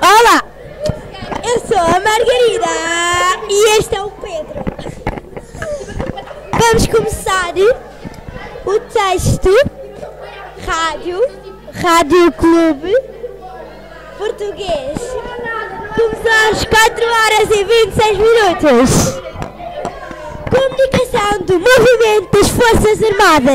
Olá, eu sou a Margarida e este é o Pedro. Vamos começar o texto Rádio, Rádio Clube Português. Começamos 4 horas e 26 minutos. Comunicação do Movimento das Forças Armadas.